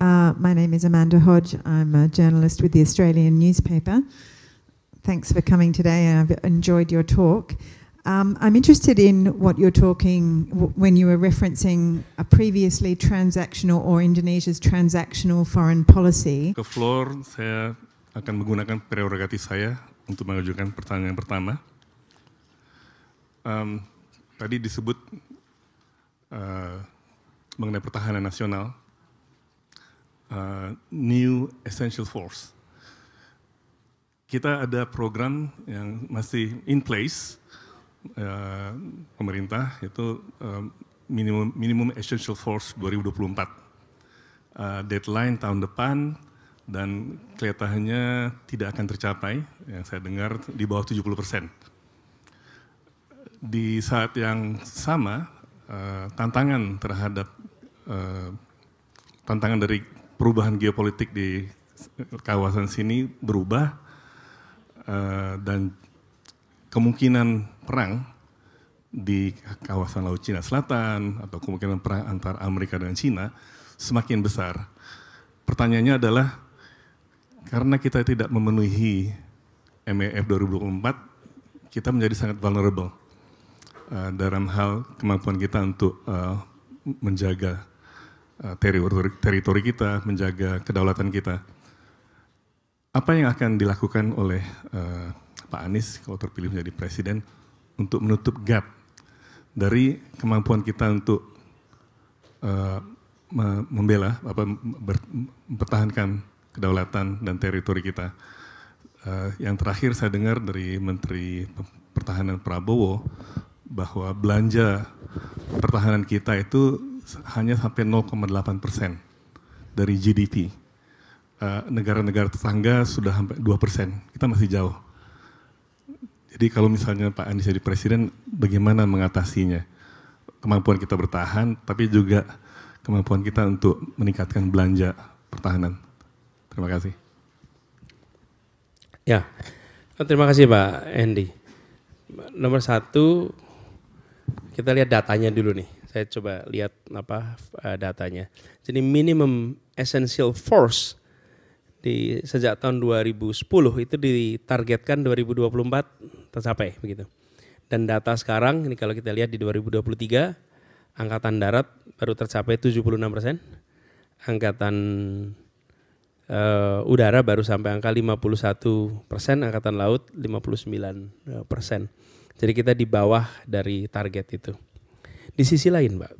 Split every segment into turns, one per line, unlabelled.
Uh, my name is Amanda Hodge. I'm a journalist with the Australian newspaper. Thanks for coming today, and I've enjoyed your talk. Um, I'm interested in what you're talking when you were referencing a previously transactional or Indonesia's transactional foreign policy.
Ke floor, saya akan menggunakan prerogatif saya untuk mengajukan pertanyaan pertama. Um, tadi disebut uh, mengenai pertahanan nasional, new essential force. Kita ada program yang masih in place, uh, pemerintah itu uh, minimum minimum essential force 2024. Uh, deadline tahun depan dan kelihatannya tidak akan tercapai, yang saya dengar di bawah 70 persen. Di saat yang sama, uh, tantangan terhadap uh, tantangan dari perubahan geopolitik di kawasan sini berubah uh, dan kemungkinan perang di kawasan Laut Cina Selatan atau kemungkinan perang antara Amerika dan Cina semakin besar. Pertanyaannya adalah karena kita tidak memenuhi MEF 2024, kita menjadi sangat vulnerable uh, dalam hal kemampuan kita untuk uh, menjaga teritori, teritori kita, menjaga kedaulatan kita. Apa yang akan dilakukan oleh uh, Pak Anies kalau terpilih menjadi presiden untuk menutup gap dari kemampuan kita untuk uh, membela, apa, ber, mempertahankan kedaulatan dan teritori kita. Uh, yang terakhir saya dengar dari Menteri Pertahanan Prabowo bahwa belanja pertahanan kita itu hanya sampai 0,8 persen dari GDP. Eh, negara-negara tetangga sudah sampai 2 persen, kita masih jauh. Jadi kalau misalnya Pak Anies jadi presiden, bagaimana mengatasinya? Kemampuan kita bertahan, tapi juga kemampuan kita untuk meningkatkan belanja pertahanan. Terima kasih.
Ya, terima kasih Pak Andy. Nomor satu, kita lihat datanya dulu nih. Saya coba lihat apa eh, datanya. Jadi minimum essential force di sejak tahun 2010 itu ditargetkan 2024 tercapai begitu. Dan data sekarang ini kalau kita lihat di 2023 angkatan darat baru tercapai 76 persen, angkatan uh, udara baru sampai angka 51 persen, angkatan laut 59 eh, persen. Jadi kita di bawah dari target itu. Di sisi lain, Mbak,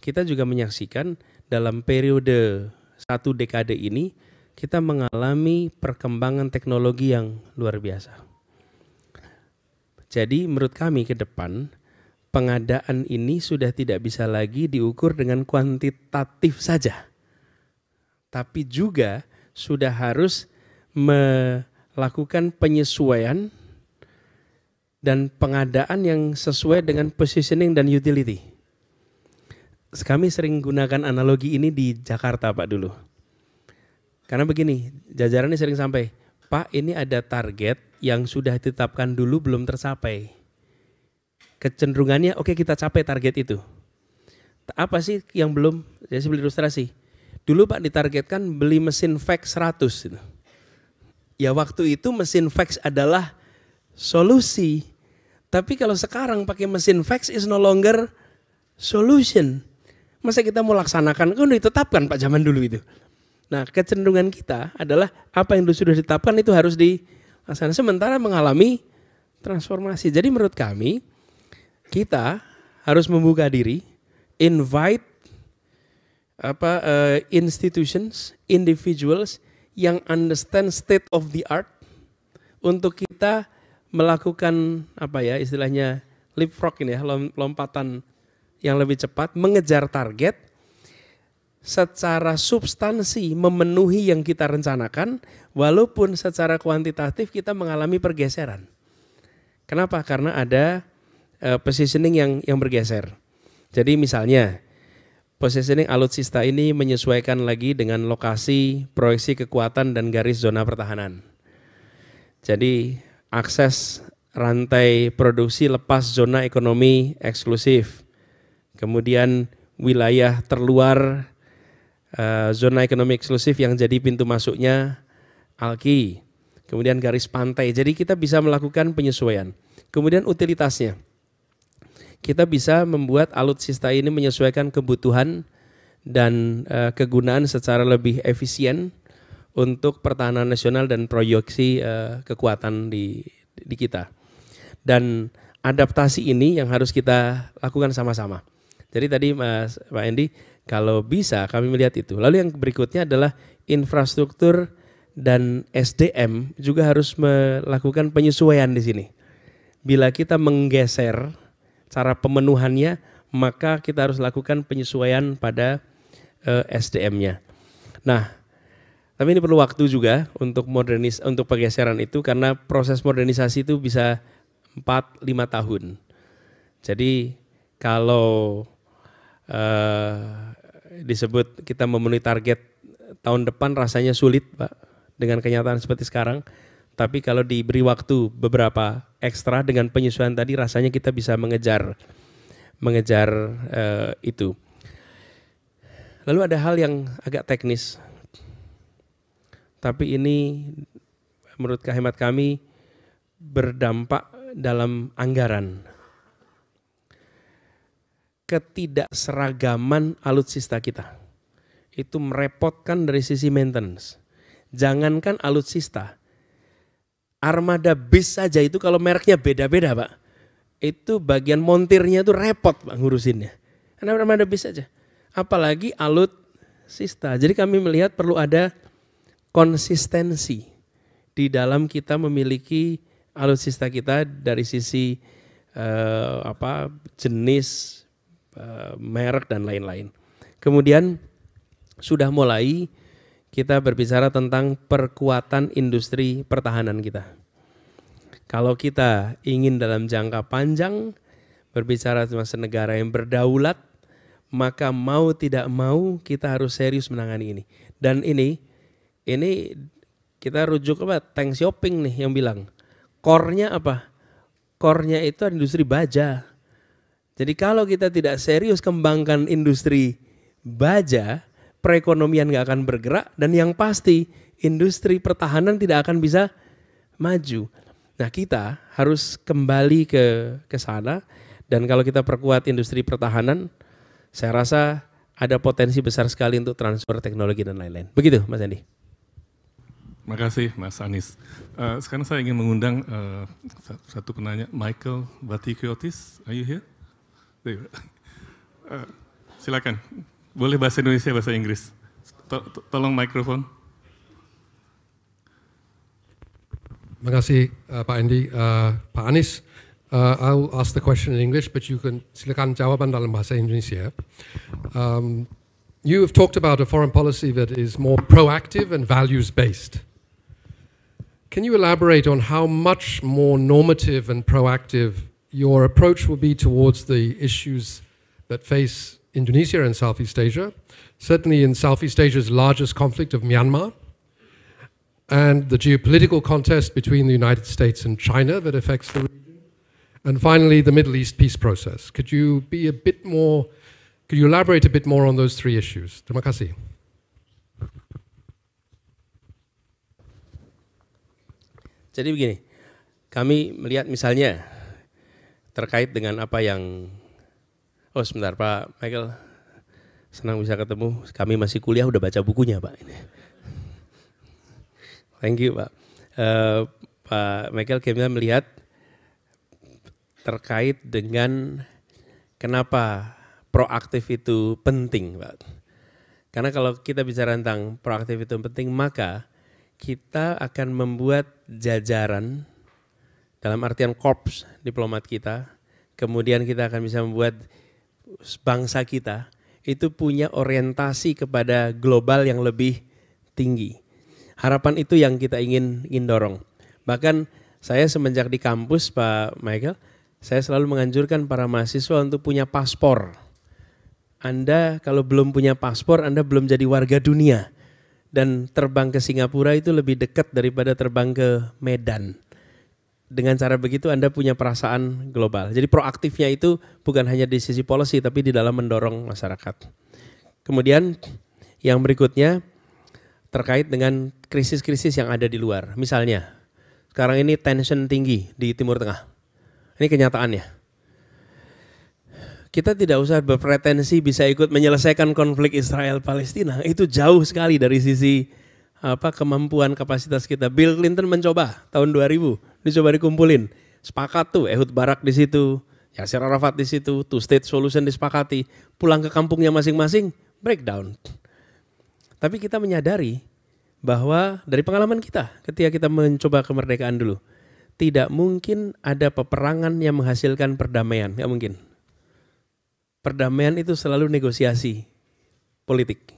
kita juga menyaksikan dalam periode satu dekade ini kita mengalami perkembangan teknologi yang luar biasa. Jadi menurut kami ke depan pengadaan ini sudah tidak bisa lagi diukur dengan kuantitatif saja tapi juga sudah harus melakukan penyesuaian dan pengadaan yang sesuai dengan positioning dan utility. Kami sering gunakan analogi ini di Jakarta Pak dulu. Karena begini, jajaran ini sering sampai, Pak ini ada target yang sudah ditetapkan dulu belum tercapai. Kecenderungannya oke okay, kita capai target itu. Apa sih yang belum? Saya beli ilustrasi Dulu Pak ditargetkan beli mesin fax 100 gitu. Ya waktu itu mesin fax adalah solusi. Tapi kalau sekarang pakai mesin fax is no longer solution. Masa kita mau laksanakan, kan udah ditetapkan Pak zaman dulu itu. Nah kecenderungan kita adalah apa yang sudah ditetapkan itu harus dilaksanakan. Sementara mengalami transformasi. Jadi menurut kami, kita harus membuka diri, invite apa uh, institutions, individuals yang understand state of the art untuk kita melakukan apa ya istilahnya leapfrog ini ya lompatan yang lebih cepat mengejar target secara substansi memenuhi yang kita rencanakan walaupun secara kuantitatif kita mengalami pergeseran. Kenapa? Karena ada uh, positioning yang yang bergeser. Jadi misalnya Positioning alutsista ini menyesuaikan lagi dengan lokasi, proyeksi kekuatan dan garis zona pertahanan. Jadi akses rantai produksi lepas zona ekonomi eksklusif. Kemudian wilayah terluar uh, zona ekonomi eksklusif yang jadi pintu masuknya Alki, kemudian garis pantai. Jadi kita bisa melakukan penyesuaian. Kemudian utilitasnya. Kita bisa membuat alutsista ini menyesuaikan kebutuhan dan uh, kegunaan secara lebih efisien untuk pertahanan nasional dan proyeksi uh, kekuatan di di kita. Dan adaptasi ini yang harus kita lakukan sama-sama. Jadi tadi Mas Pak Endi, kalau bisa kami melihat itu. Lalu yang berikutnya adalah infrastruktur dan SDM juga harus melakukan penyesuaian di sini. Bila kita menggeser cara pemenuhannya, maka kita harus lakukan penyesuaian pada uh, eh, SDM-nya. Nah, tapi ini perlu waktu juga untuk modernis untuk pergeseran itu karena proses modernisasi itu bisa 4 5 tahun. Jadi kalau uh, disebut kita memenuhi target tahun depan rasanya sulit Pak dengan kenyataan seperti sekarang. Tapi kalau diberi waktu beberapa ekstra dengan penyesuaian tadi rasanya kita bisa mengejar mengejar uh, itu. Lalu ada hal yang agak teknis. Tapi ini menurut kehemat kami berdampak dalam anggaran ketidakseragaman alutsista kita. Itu merepotkan dari sisi maintenance. Jangankan alutsista, armada bis saja itu kalau mereknya beda-beda pak. Itu bagian montirnya itu repot pak ngurusinnya. Karena armada bis saja. Apalagi alutsista. Jadi kami melihat perlu ada konsistensi di dalam kita memiliki alutsista kita dari sisi uh, apa jenis Eh, merek dan lain-lain. Kemudian sudah mulai kita berbicara tentang perkuatan industri pertahanan kita. Kalau kita ingin dalam jangka panjang berbicara tentang negara yang berdaulat, maka mau tidak mau kita harus serius menangani ini. Dan ini ini kita rujuk apa? Tank shopping nih yang bilang. Core-nya apa? Core-nya itu industri baja jadi kalau kita tidak serius kembangkan industri baja, perekonomian nggak akan bergerak dan yang pasti industri pertahanan tidak akan bisa maju. Nah kita harus kembali ke ke sana dan kalau kita perkuat industri pertahanan, saya rasa ada potensi besar sekali untuk transfer teknologi dan lain-lain. Begitu Mas Andi.
Terima kasih Mas Anis. Uh, sekarang saya ingin mengundang uh, satu penanya, Michael Batikiotis. Are you here? Uh, silakan. Boleh bahasa Indonesia, bahasa Inggris. To tolong mikrofon.
Terima kasih uh, Pak Andy. Uh, Pak Anies, uh, I'll ask the question in English, but you can silakan jawaban dalam bahasa Indonesia. Um, you have talked about a foreign policy that is more proactive and values-based. Can you elaborate on how much more normative and proactive your approach will be towards the issues that face Indonesia and Southeast Asia, certainly in Southeast Asia's largest conflict of Myanmar, and the geopolitical contest between the United States and China that affects the region, and finally the Middle East peace process. Could you be a bit more, could you elaborate a bit more on those three issues? Terima kasih.
Jadi begini, kami melihat misalnya terkait dengan apa yang oh sebentar Pak Michael senang bisa ketemu. Kami masih kuliah udah baca bukunya Pak thank you Pak. Uh, Pak Michael kami melihat terkait dengan kenapa proaktif itu penting Pak. Karena kalau kita bicara tentang proaktif itu penting maka kita akan membuat jajaran dalam artian korps diplomat kita, kemudian kita akan bisa membuat bangsa kita itu punya orientasi kepada global yang lebih tinggi. Harapan itu yang kita ingin ingin dorong. Bahkan saya semenjak di kampus Pak Michael, saya selalu menganjurkan para mahasiswa untuk punya paspor. Anda kalau belum punya paspor, Anda belum jadi warga dunia. Dan terbang ke Singapura itu lebih dekat daripada terbang ke Medan dengan cara begitu Anda punya perasaan global. Jadi proaktifnya itu bukan hanya di sisi policy tapi di dalam mendorong masyarakat. Kemudian Yang berikutnya terkait dengan krisis-krisis yang ada di luar. Misalnya, sekarang ini tension tinggi di Timur Tengah. Ini kenyataannya. Kita tidak usah berpretensi bisa ikut menyelesaikan konflik Israel Palestina. Itu jauh sekali dari sisi apa kemampuan kapasitas kita. Bill Clinton mencoba tahun 2000, dicoba dikumpulin. Sepakat tuh Ehud Barak di situ, Yasser Arafat di situ, two state solution disepakati. Pulang ke kampungnya masing-masing, breakdown. Tapi kita menyadari bahwa dari pengalaman kita ketika kita mencoba kemerdekaan dulu, tidak mungkin ada peperangan yang menghasilkan perdamaian, nggak mungkin perdamaian itu selalu negosiasi politik.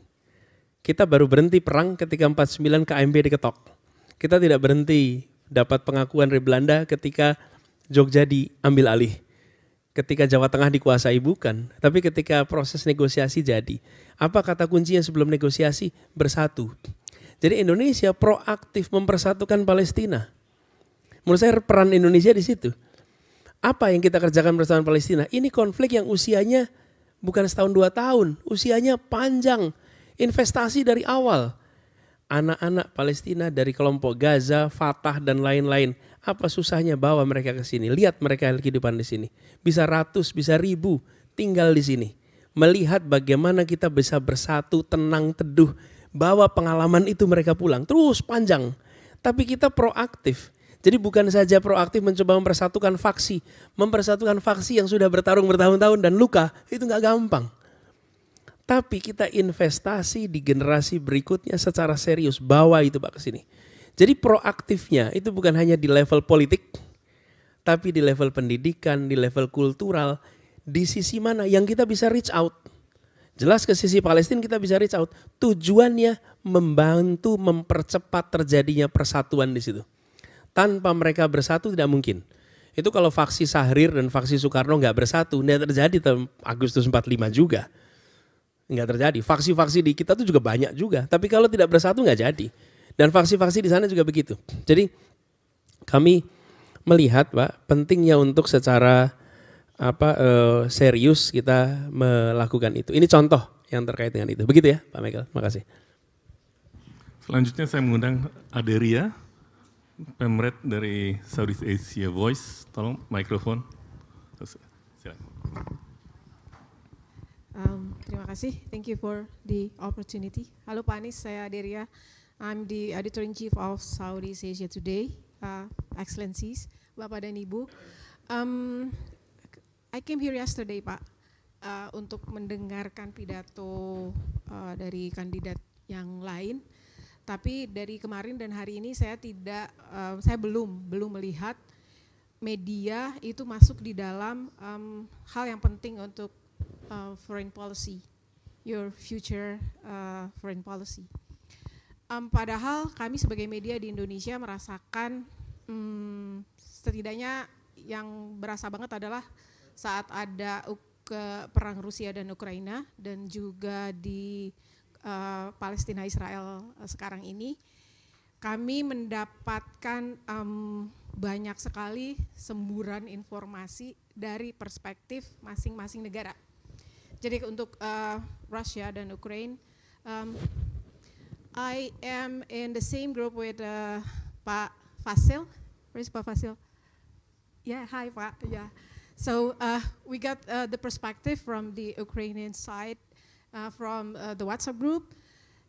Kita baru berhenti perang ketika 49 KMB diketok. Kita tidak berhenti dapat pengakuan dari Belanda ketika Jogja diambil alih. Ketika Jawa Tengah dikuasai bukan, tapi ketika proses negosiasi jadi. Apa kata kuncinya sebelum negosiasi? Bersatu. Jadi Indonesia proaktif mempersatukan Palestina. Menurut saya peran Indonesia di situ. Apa yang kita kerjakan bersama Palestina? Ini konflik yang usianya bukan setahun dua tahun, usianya panjang. Investasi dari awal. Anak-anak Palestina dari kelompok Gaza, Fatah dan lain-lain. Apa susahnya bawa mereka ke sini? Lihat mereka kehidupan di sini. Bisa ratus, bisa ribu tinggal di sini. Melihat bagaimana kita bisa bersatu, tenang, teduh. Bawa pengalaman itu mereka pulang. Terus panjang. Tapi kita proaktif jadi bukan saja proaktif mencoba mempersatukan faksi, mempersatukan faksi yang sudah bertarung bertahun-tahun dan luka, itu nggak gampang. Tapi kita investasi di generasi berikutnya secara serius, bawa itu Pak ke sini. Jadi proaktifnya itu bukan hanya di level politik, tapi di level pendidikan, di level kultural, di sisi mana yang kita bisa reach out. Jelas ke sisi Palestina kita bisa reach out. Tujuannya membantu mempercepat terjadinya persatuan di situ. Tanpa mereka bersatu tidak mungkin. Itu kalau faksi Sahrir dan faksi Soekarno nggak bersatu, nggak terjadi Agustus 45 juga. Nggak terjadi. Faksi-faksi di kita tuh juga banyak juga. Tapi kalau tidak bersatu nggak jadi. Dan faksi-faksi di sana juga begitu. Jadi kami melihat Pak, pentingnya untuk secara apa uh, serius kita melakukan itu. Ini contoh yang terkait dengan itu. Begitu ya Pak Michael. Makasih.
Selanjutnya saya mengundang Aderia. Pemret dari Southeast Asia Voice, tolong mikrofon.
Um, terima kasih, thank you for the opportunity. Halo Pak Anies, saya Deria. I'm the Editor-in-Chief of Southeast Asia Today, uh, Excellencies, Bapak dan Ibu. Um, I came here yesterday Pak, uh, untuk mendengarkan pidato uh, dari kandidat yang lain tapi dari kemarin dan hari ini saya tidak, uh, saya belum belum melihat media itu masuk di dalam um, hal yang penting untuk uh, foreign policy, your future uh, foreign policy. Um, padahal kami sebagai media di Indonesia merasakan um, setidaknya yang berasa banget adalah saat ada ke perang Rusia dan Ukraina dan juga di uh, Palestina Israel uh, sekarang ini kami mendapatkan um, banyak sekali semburan informasi dari perspektif masing-masing negara. Jadi untuk uh, Rusia dan Ukraine, um, I am in the same group with uh, Pak Fasil. Where's Pak Fasil? Yeah, hi Pak. Yeah. So uh, we got uh, the perspective from the Ukrainian side uh, from uh, the WhatsApp group.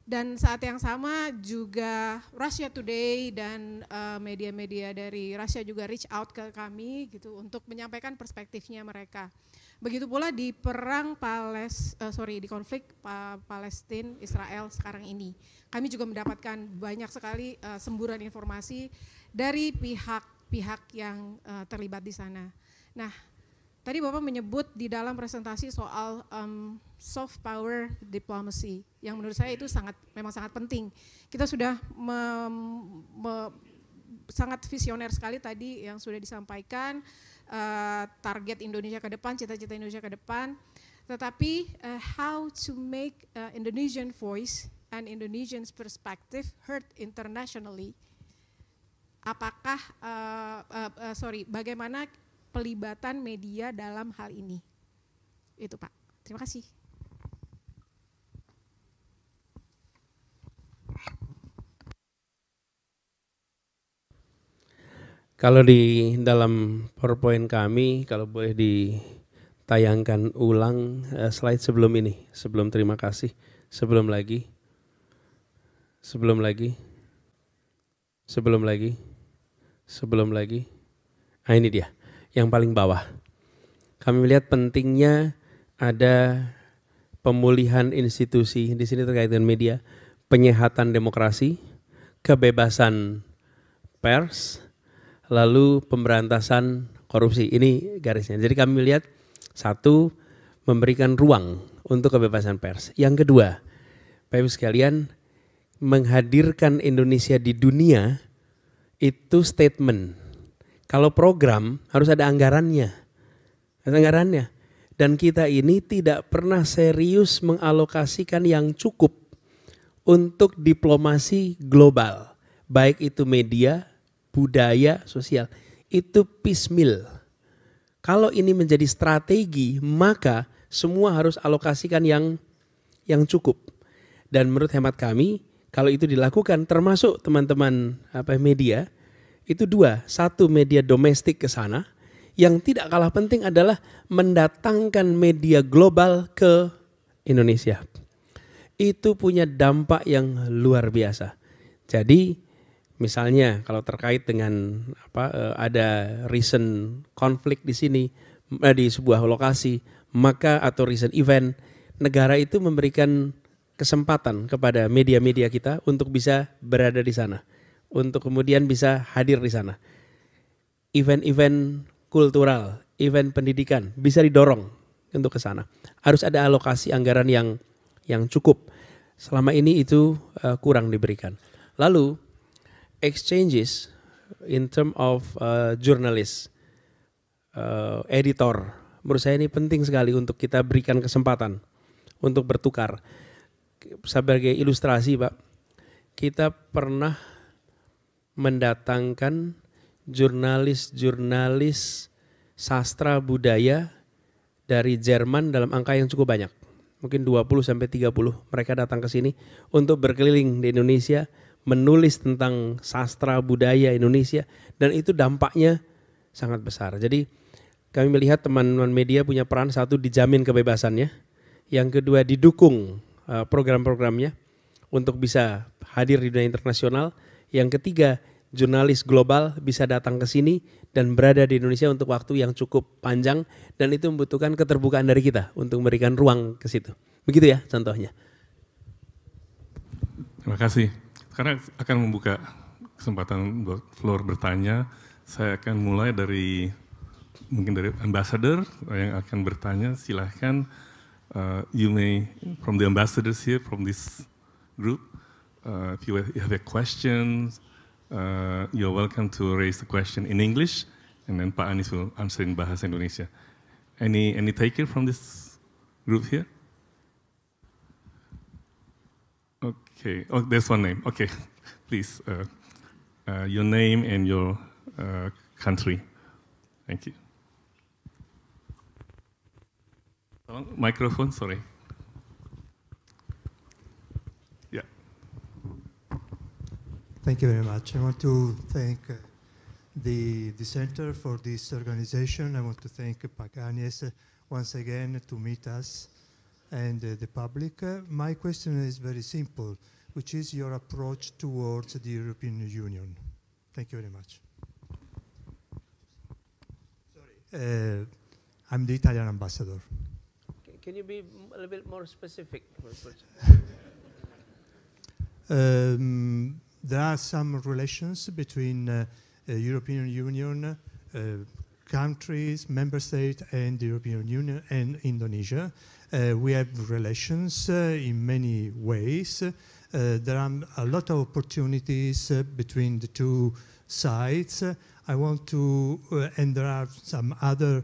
Dan saat yang sama juga Russia Today dan uh, media-media uh, dari Russia juga reach out ke kami gitu untuk menyampaikan perspektifnya mereka. Begitu pula di perang Pales, uh, sorry di konflik pa Palestina Israel sekarang ini, kami juga mendapatkan banyak sekali uh, semburan informasi dari pihak-pihak yang uh, terlibat di sana. Nah, Tadi Bapak menyebut di dalam presentasi soal um, soft power diplomacy, yang menurut saya itu sangat memang sangat penting. Kita sudah me, me, sangat visioner sekali tadi yang sudah disampaikan uh, target Indonesia ke depan, cita-cita Indonesia ke depan. Tetapi uh, how to make uh, Indonesian voice and Indonesian's perspective heard internationally? Apakah uh, uh, sorry, bagaimana pelibatan media dalam hal ini. Itu Pak. Terima kasih.
Kalau di dalam PowerPoint kami, kalau boleh ditayangkan ulang eh, slide sebelum ini, sebelum terima kasih, sebelum lagi, sebelum lagi, sebelum lagi, sebelum lagi. Nah, ini dia yang paling bawah. Kami melihat pentingnya ada pemulihan institusi, di sini terkait dengan media, penyehatan demokrasi, kebebasan pers, lalu pemberantasan korupsi. Ini garisnya. Jadi kami melihat satu memberikan ruang untuk kebebasan pers. Yang kedua, Bapak Ibu sekalian, menghadirkan Indonesia di dunia itu statement. Kalau program harus ada anggarannya. Ada anggarannya. Dan kita ini tidak pernah serius mengalokasikan yang cukup untuk diplomasi global. Baik itu media, budaya, sosial. Itu piecemeal. Kalau ini menjadi strategi, maka semua harus alokasikan yang yang cukup. Dan menurut hemat kami, kalau itu dilakukan termasuk teman-teman apa media itu dua, satu media domestik ke sana, yang tidak kalah penting adalah mendatangkan media global ke Indonesia. Itu punya dampak yang luar biasa. Jadi misalnya kalau terkait dengan apa eh, ada recent konflik di sini eh, di sebuah lokasi, maka atau recent event negara itu memberikan kesempatan kepada media-media kita untuk bisa berada di sana, untuk kemudian bisa hadir di sana. Event-event kultural, event pendidikan bisa didorong untuk ke sana. Harus ada alokasi anggaran yang yang cukup. Selama ini itu uh, kurang diberikan. Lalu exchanges in term of uh, journalist, uh, editor, menurut saya ini penting sekali untuk kita berikan kesempatan untuk bertukar sebagai ilustrasi Pak, kita pernah mendatangkan jurnalis-jurnalis sastra budaya dari Jerman dalam angka yang cukup banyak. Mungkin 20 sampai 30 mereka datang ke sini untuk berkeliling di Indonesia menulis tentang sastra budaya Indonesia dan itu dampaknya sangat besar. Jadi kami melihat teman-teman media punya peran satu dijamin kebebasannya, yang kedua didukung Eh, program-programnya untuk bisa hadir di dunia internasional. Yang ketiga, jurnalis global bisa datang ke sini dan berada di Indonesia untuk waktu yang cukup panjang dan itu membutuhkan keterbukaan dari kita untuk memberikan ruang ke situ. Begitu ya contohnya.
Terima kasih. Karena akan membuka kesempatan buat floor bertanya, saya akan mulai dari mungkin dari ambassador yang akan bertanya. Silahkan uh, you may, from the ambassadors here, from this group, uh, if you have a question, uh, you're welcome to raise the question in English, and then Pak Anies will answer in Bahasa Indonesia. Any, any taker from this group here? Okay, oh, there's one name. Okay, please, uh, uh, your name and your uh, country. Thank you. microphone, sorry.
Thank you very much. I want to thank uh, the, the Center for this organization. I want to thank Paganies uh, once again to meet us and uh, the public. Uh, my question is very simple, which is your approach towards the European Union. Thank you very much. Sorry. Uh, I'm the Italian ambassador.
Can you be a little bit more specific?
um, there are some relations between uh, uh, European Union uh, countries, member states, and the European Union and Indonesia. Uh, we have relations uh, in many ways. Uh, there are a lot of opportunities between the two sides. I want to, and there are some other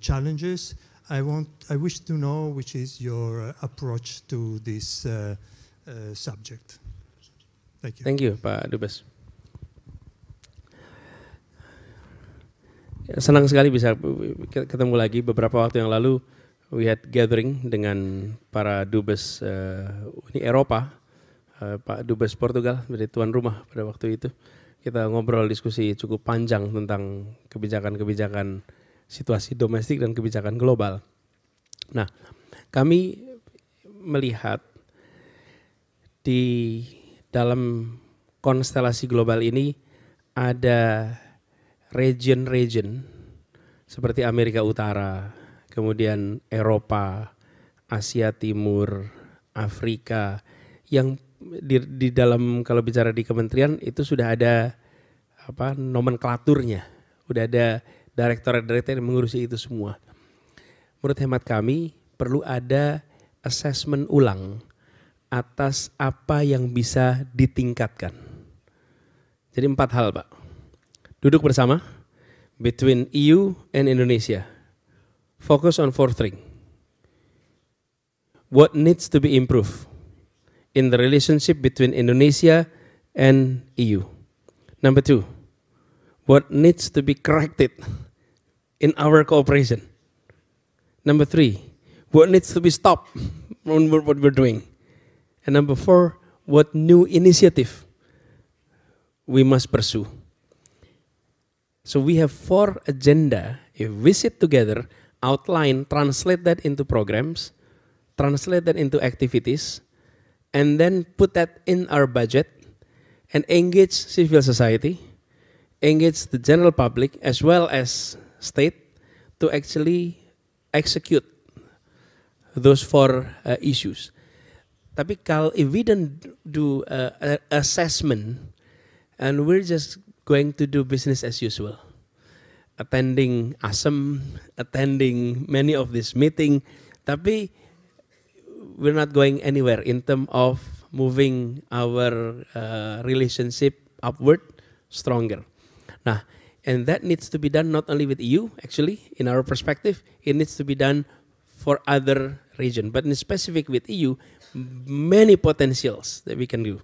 challenges. I, want, I wish to know which is your uh, approach to this uh, uh, subject. Thank you.
Thank you, Pak Dubes. Ya, senang sekali bisa ketemu lagi beberapa waktu yang lalu we had gathering dengan para dubes uh, Uni Eropa, uh, Pak Dubes Portugal dari tuan rumah pada waktu itu kita ngobrol diskusi cukup panjang tentang kebijakan-kebijakan situasi domestik dan kebijakan global. Nah, kami melihat di dalam konstelasi global ini ada region-region seperti Amerika Utara, kemudian Eropa, Asia Timur, Afrika yang di, di dalam kalau bicara di kementerian itu sudah ada apa nomenklaturnya, sudah ada direktur-direktur yang mengurusi itu semua. Menurut hemat kami perlu ada assessment ulang atas apa yang bisa ditingkatkan. Jadi empat hal, Pak. Duduk bersama between EU and Indonesia. Focus on four things what needs to be improved in the relationship between Indonesia and EU. Number two, what needs to be corrected in our cooperation. Number three, what needs to be stopped on what we're doing. And number four, what new initiative we must pursue. So we have four agenda. If we sit together, outline, translate that into programs, translate that into activities, and then put that in our budget and engage civil society, engage the general public as well as state to actually execute those four uh, issues. Tapi kalau if we don't do assessment and we're just going to do business as usual, attending ASEM, attending many of this meeting, tapi we're not going anywhere in terms of moving our uh, relationship upward stronger. Nah, and that needs to be done not only with EU, actually, in our perspective, it needs to be done for other region. But in specific with EU, many potentials that we can do.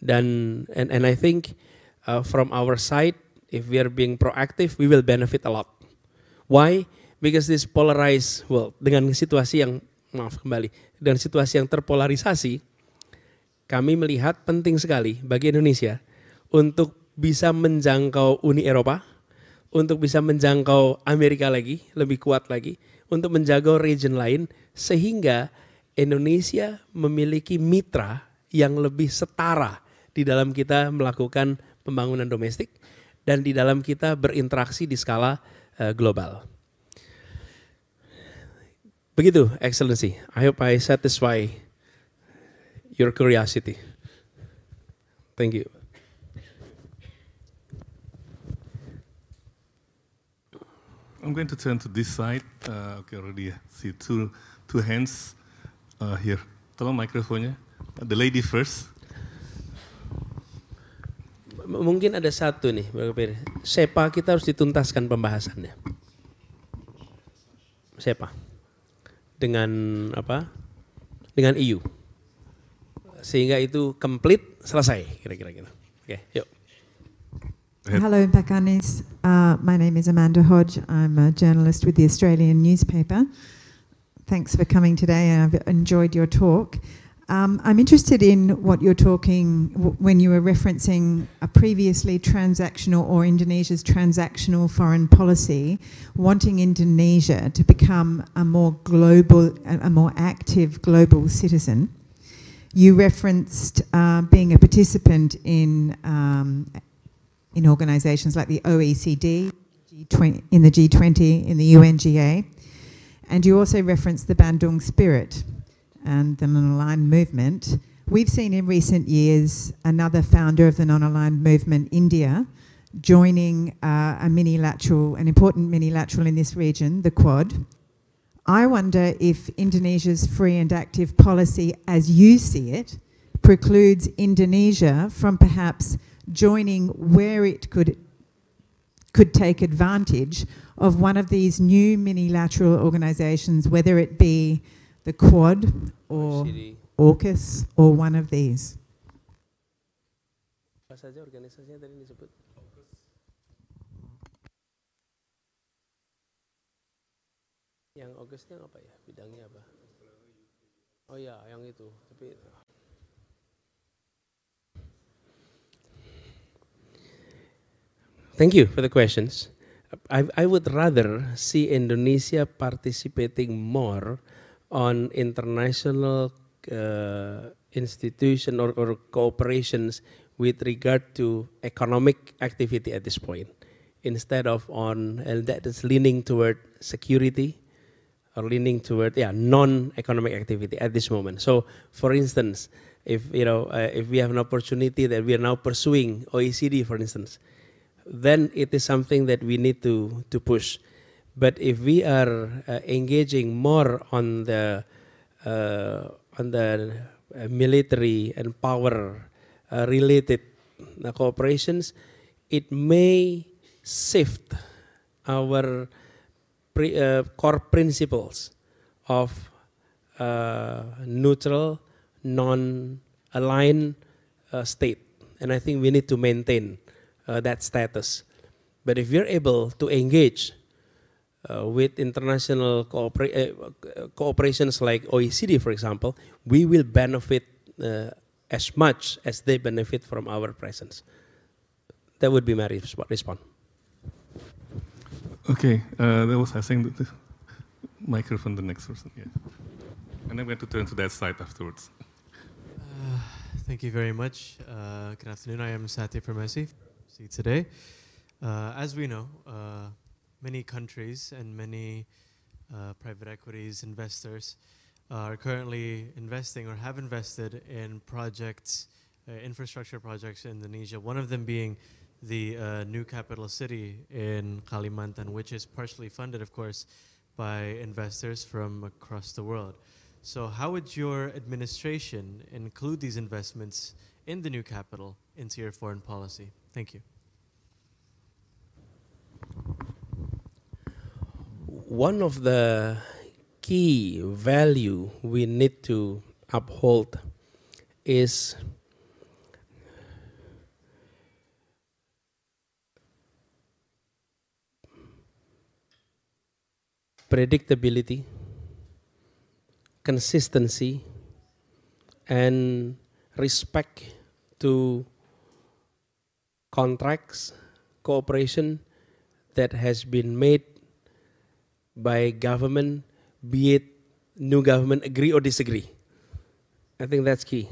Then, and, and I think uh, from our side, if we are being proactive, we will benefit a lot. Why? Because this polarized world, dengan situasi yang, maaf kembali, dan situasi yang terpolarisasi, kami melihat penting sekali bagi Indonesia untuk bisa menjangkau Uni Eropa, untuk bisa menjangkau Amerika lagi, lebih kuat lagi, untuk menjaga region lain, sehingga Indonesia memiliki mitra yang lebih setara di dalam kita melakukan pembangunan domestik dan di dalam kita berinteraksi di skala uh, global. Begitu, Excellency. I hope I satisfy your curiosity. Thank you.
I'm going to turn to this side. Uh, okay, already see two two hands uh, here. Tolong mikrofonnya. The lady first.
Mungkin ada satu nih, Sepa kita harus dituntaskan pembahasannya. Sepa dengan apa? Dengan EU. Sehingga itu komplit selesai kira-kira gitu. Oke, yuk.
Hello, Pak Anies. Uh, my name is Amanda Hodge. I'm a journalist with the Australian newspaper. Thanks for coming today. I've enjoyed your talk. Um, I'm interested in what you're talking when you were referencing a previously transactional or Indonesia's transactional foreign policy, wanting Indonesia to become a more global, a more active global citizen. You referenced uh, being a participant in um, in organisations like the OECD, G20, in the G20, in the UNGA, and you also referenced the Bandung spirit and the non-aligned movement, we've seen in recent years another founder of the non-aligned movement, India, joining uh, a minilateral, an important minilateral in this region, the Quad. I wonder if Indonesia's free and active policy, as you see it, precludes Indonesia from perhaps joining where it could could take advantage of one of these new minilateral organizations, whether it be the Quad or AUKUS or one of these?
Apa saja organisasinya tadi disebut? Yang apa ya? Bidangnya apa? Oh ya, yang itu. Tapi Thank you for the questions. I, I would rather see Indonesia participating more on international uh, institution or, or cooperations with regard to economic activity at this point, instead of on and that is leaning toward security or leaning toward yeah non-economic activity at this moment. So, for instance, if you know uh, if we have an opportunity that we are now pursuing OECD, for instance, then it is something that we need to to push. But if we are uh, engaging more on the uh, on the uh, military and power uh, related uh, cooperations, it may shift our pre, uh, core principles of neutral, non-aligned state, and I think we need to maintain that status. But if we're able to engage uh, with international coopera uh, cooperations like OECD, for example, we will benefit uh, as much as they benefit from our presence. That would be my resp response.
Okay, uh, that was I think the microphone the next person. Yeah, and I'm going to turn to that side afterwards.
Uh, thank you very much. Uh, good afternoon. I am Satya Permesi. Today. as we know many countries and many uh, private equities investors are currently investing or have invested in projects, uh, infrastructure projects in Indonesia. One of them being the uh, new capital city in Kalimantan, which is partially funded, of course, by investors from across the world. So, how would your administration include these investments in the new capital into your foreign policy? Thank you.
one of the key value we need to uphold is predictability, consistency, and respect to contracts, cooperation that has been made by government, be it new government agree or disagree. I think that's key.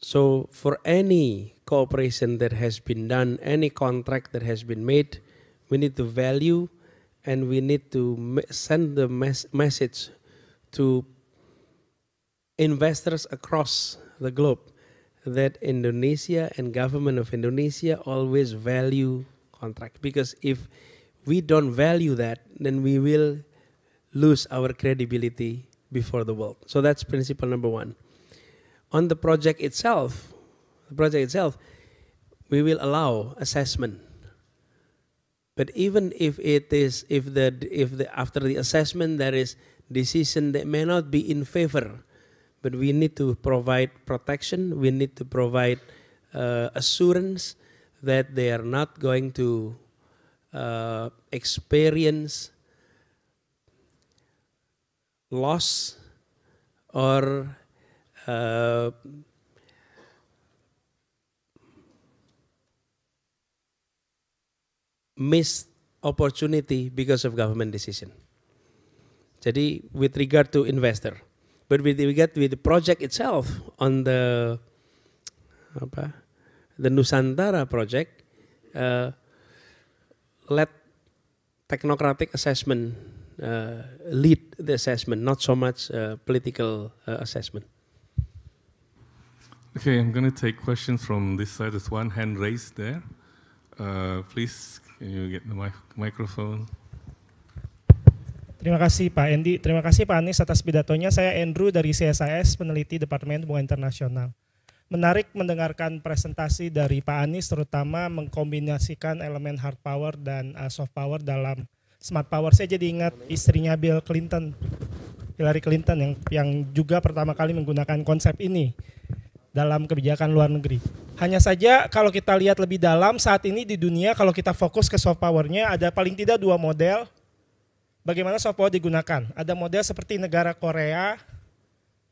So for any cooperation that has been done, any contract that has been made, we need to value and we need to send the mes message to investors across the globe that Indonesia and government of Indonesia always value contract because if we don't value that, then we will lose our credibility before the world. So that's principle number one. On the project itself, the project itself, we will allow assessment. But even if it is, if the, if the after the assessment there is decision that may not be in favor, but we need to provide protection. We need to provide uh, assurance that they are not going to uh, experience loss or uh, missed opportunity because of government decision. Jadi with regard to investor, but with get with the project itself on the apa the Nusantara project, uh, let technocratic assessment uh, lead the assessment, not so much uh, political uh, assessment.
Okay, I'm going to take questions from this side. There's one hand raised there. Uh, please, can you get the mic microphone?
Terima kasih Pak Endi, terima kasih Pak Anies atas pidatonya. Saya Andrew dari CSIS, peneliti Departemen Hubungan Internasional menarik mendengarkan presentasi dari Pak Anies terutama mengkombinasikan elemen hard power dan uh, soft power dalam smart power. Saya jadi ingat istrinya Bill Clinton, Hillary Clinton yang yang juga pertama kali menggunakan konsep ini dalam kebijakan luar negeri. Hanya saja kalau kita lihat lebih dalam saat ini di dunia kalau kita fokus ke soft powernya ada paling tidak dua model bagaimana soft power digunakan. Ada model seperti negara Korea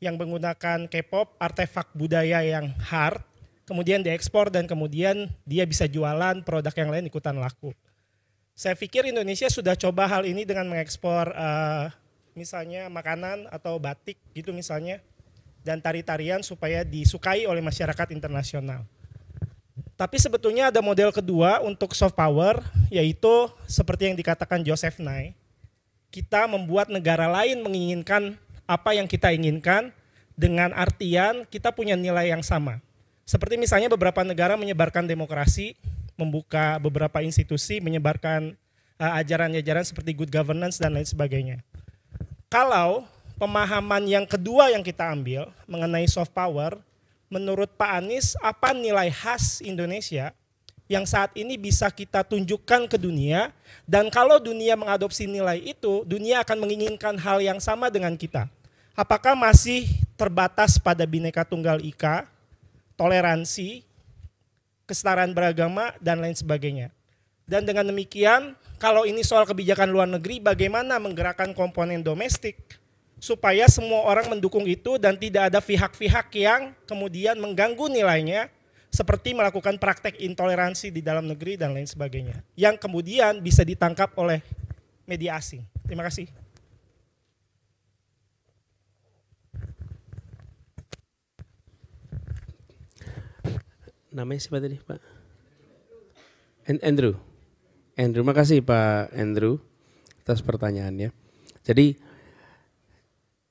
yang menggunakan K-pop, artefak budaya yang hard, kemudian diekspor dan kemudian dia bisa jualan produk yang lain ikutan laku. Saya pikir Indonesia sudah coba hal ini dengan mengekspor uh, misalnya makanan atau batik gitu misalnya dan tari-tarian supaya disukai oleh masyarakat internasional. Tapi sebetulnya ada model kedua untuk soft power yaitu seperti yang dikatakan Joseph Nye. Kita membuat negara lain menginginkan apa yang kita inginkan dengan artian kita punya nilai yang sama. Seperti misalnya beberapa negara menyebarkan demokrasi, membuka beberapa institusi, menyebarkan uh, ajaran-ajaran seperti good governance dan lain sebagainya. Kalau pemahaman yang kedua yang kita ambil mengenai soft power, menurut Pak Anies apa nilai khas Indonesia yang saat ini bisa kita tunjukkan ke dunia dan kalau dunia mengadopsi nilai itu, dunia akan menginginkan hal yang sama dengan kita. Apakah masih terbatas pada bineka tunggal ika, toleransi, kesetaraan beragama, dan lain sebagainya. Dan dengan demikian, kalau ini soal kebijakan luar negeri, bagaimana menggerakkan komponen domestik supaya semua orang mendukung itu dan tidak ada pihak-pihak yang kemudian mengganggu nilainya seperti melakukan praktek intoleransi di dalam negeri dan lain sebagainya yang kemudian bisa ditangkap oleh media asing. Terima kasih.
namanya siapa tadi Pak? Andrew. Andrew, makasih Pak Andrew atas pertanyaannya. Jadi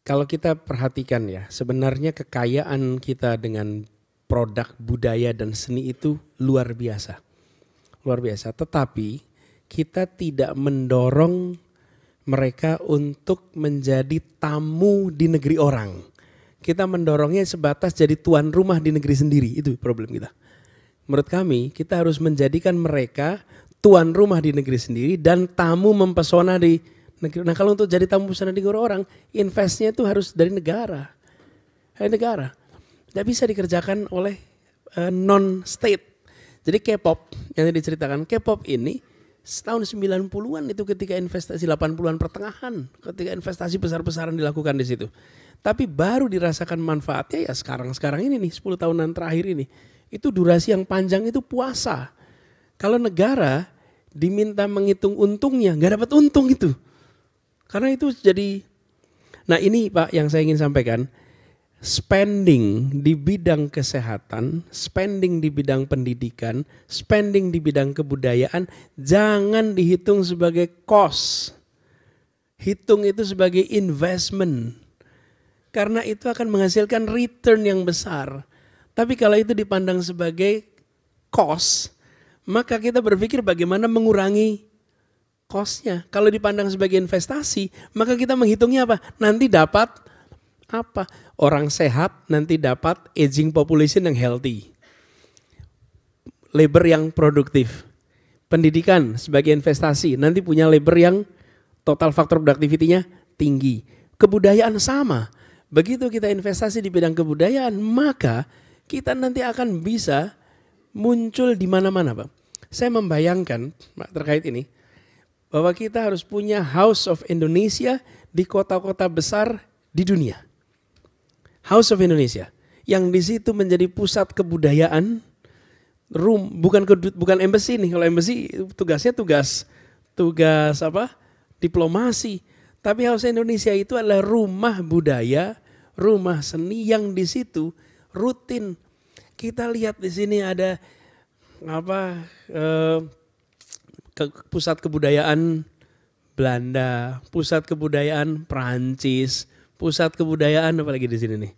kalau kita perhatikan ya, sebenarnya kekayaan kita dengan produk budaya dan seni itu luar biasa. Luar biasa, tetapi kita tidak mendorong mereka untuk menjadi tamu di negeri orang. Kita mendorongnya sebatas jadi tuan rumah di negeri sendiri, itu problem kita menurut kami kita harus menjadikan mereka tuan rumah di negeri sendiri dan tamu mempesona di negeri. Nah kalau untuk jadi tamu mempesona di negeri orang, investnya itu harus dari negara. Dari negara. Tidak bisa dikerjakan oleh uh, non-state. Jadi K-pop yang diceritakan, K-pop ini setahun 90-an itu ketika investasi 80-an pertengahan, ketika investasi besar-besaran dilakukan di situ. Tapi baru dirasakan manfaatnya ya sekarang-sekarang ini nih, 10 tahunan terakhir ini itu durasi yang panjang itu puasa. Kalau negara diminta menghitung untungnya, nggak dapat untung itu. Karena itu jadi, nah ini Pak yang saya ingin sampaikan, spending di bidang kesehatan, spending di bidang pendidikan, spending di bidang kebudayaan, jangan dihitung sebagai cost. Hitung itu sebagai investment. Karena itu akan menghasilkan return yang besar. Tapi kalau itu dipandang sebagai cost, maka kita berpikir bagaimana mengurangi costnya. Kalau dipandang sebagai investasi, maka kita menghitungnya apa? Nanti dapat apa? Orang sehat nanti dapat aging population yang healthy. Labor yang produktif. Pendidikan sebagai investasi, nanti punya labor yang total faktor productivity-nya tinggi. Kebudayaan sama. Begitu kita investasi di bidang kebudayaan, maka kita nanti akan bisa muncul di mana-mana, Pak. Saya membayangkan Pak, terkait ini bahwa kita harus punya House of Indonesia di kota-kota besar di dunia. House of Indonesia yang di situ menjadi pusat kebudayaan room bukan bukan embassy nih. Kalau embassy tugasnya tugas tugas apa? Diplomasi. Tapi House Indonesia itu adalah rumah budaya rumah seni yang di situ rutin. Kita lihat di sini ada apa eh, ke, pusat kebudayaan Belanda, pusat kebudayaan Perancis, pusat kebudayaan apa lagi di sini nih?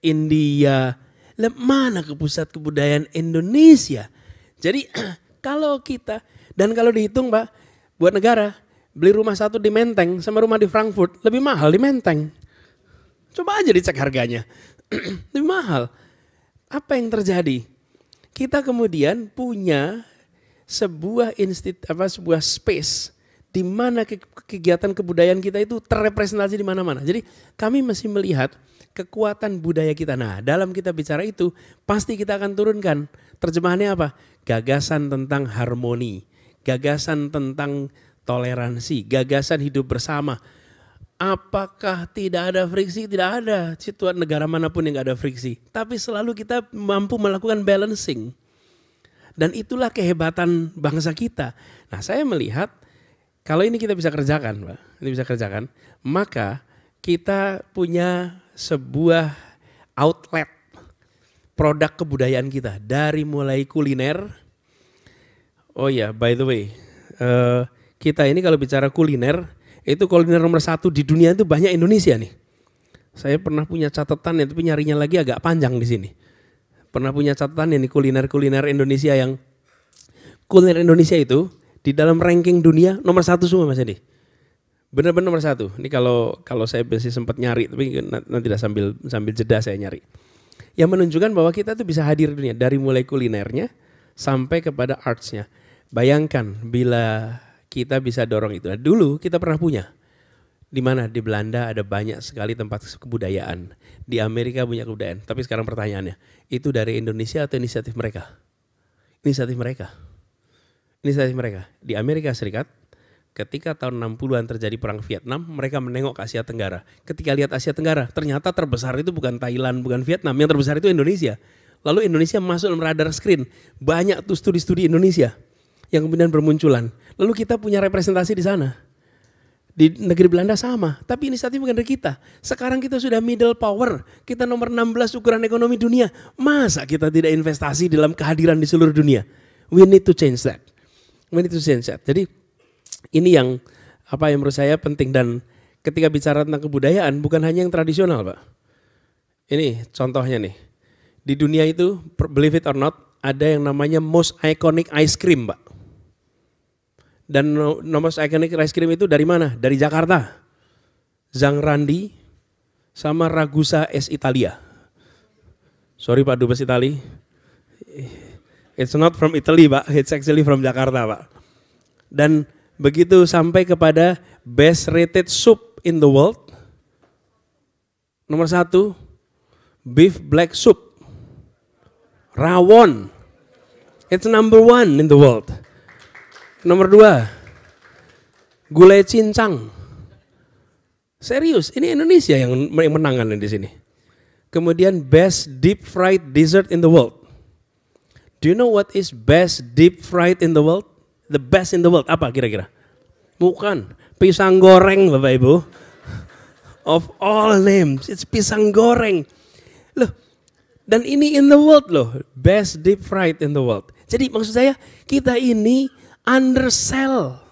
India. Lah mana ke pusat kebudayaan Indonesia? Jadi kalau kita dan kalau dihitung Pak, buat negara beli rumah satu di Menteng sama rumah di Frankfurt lebih mahal di Menteng. Coba aja dicek harganya. lebih mahal. Apa yang terjadi? Kita kemudian punya sebuah instit apa sebuah space di mana kegiatan kebudayaan kita itu terrepresentasi di mana-mana. Jadi kami masih melihat kekuatan budaya kita. Nah, dalam kita bicara itu pasti kita akan turunkan terjemahannya apa? Gagasan tentang harmoni, gagasan tentang toleransi, gagasan hidup bersama. Apakah tidak ada friksi? Tidak ada. Situasi negara mana pun yang nggak ada friksi. Tapi selalu kita mampu melakukan balancing. Dan itulah kehebatan bangsa kita. Nah saya melihat kalau ini kita bisa kerjakan, Pak, ini bisa kerjakan, maka kita punya sebuah outlet produk kebudayaan kita dari mulai kuliner. Oh ya, by the way, uh, kita ini kalau bicara kuliner itu kuliner nomor satu di dunia itu banyak Indonesia nih. Saya pernah punya catatan tapi nyarinya lagi agak panjang di sini. Pernah punya catatan ini kuliner-kuliner Indonesia yang kuliner Indonesia itu di dalam ranking dunia nomor satu semua Mas Edi. Benar-benar nomor satu. Ini kalau kalau saya masih sempat nyari, tapi nanti tidak sambil sambil jeda saya nyari. Yang menunjukkan bahwa kita tuh bisa hadir dunia dari mulai kulinernya sampai kepada artsnya. Bayangkan bila kita bisa dorong itu. Dulu kita pernah punya. Di mana? Di Belanda ada banyak sekali tempat kebudayaan. Di Amerika punya kebudayaan. Tapi sekarang pertanyaannya, itu dari Indonesia atau inisiatif mereka? Inisiatif mereka. Inisiatif mereka. Di Amerika Serikat, ketika tahun 60-an terjadi perang Vietnam, mereka menengok ke Asia Tenggara. Ketika lihat Asia Tenggara, ternyata terbesar itu bukan Thailand, bukan Vietnam, yang terbesar itu Indonesia. Lalu Indonesia masuk dalam radar screen. Banyak tuh studi-studi Indonesia yang kemudian bermunculan. Lalu kita punya representasi di sana. Di negeri Belanda sama, tapi inisiatif bukan dari kita. Sekarang kita sudah middle power, kita nomor 16 ukuran ekonomi dunia. Masa kita tidak investasi dalam kehadiran di seluruh dunia? We need to change that. Change that. Jadi ini yang apa yang menurut saya penting dan ketika bicara tentang kebudayaan bukan hanya yang tradisional, Pak. Ini contohnya nih. Di dunia itu, believe it or not, ada yang namanya most iconic ice cream, Pak. Dan nomor iconic ice cream itu dari mana? Dari Jakarta. Zang Randi sama Ragusa S Italia. Sorry Pak Dubes Itali. It's not from Italy Pak, it's actually from Jakarta Pak. Dan begitu sampai kepada best rated soup in the world. Nomor satu, beef black soup. Rawon. It's number one in the world. Nomor dua, gulai cincang. Serius, ini Indonesia yang menangan di sini. Kemudian best deep fried dessert in the world. Do you know what is best deep fried in the world? The best in the world apa kira-kira? Bukan, pisang goreng Bapak Ibu. Of all names, it's pisang goreng. Loh, dan ini in the world loh, best deep fried in the world. Jadi maksud saya, kita ini undersell.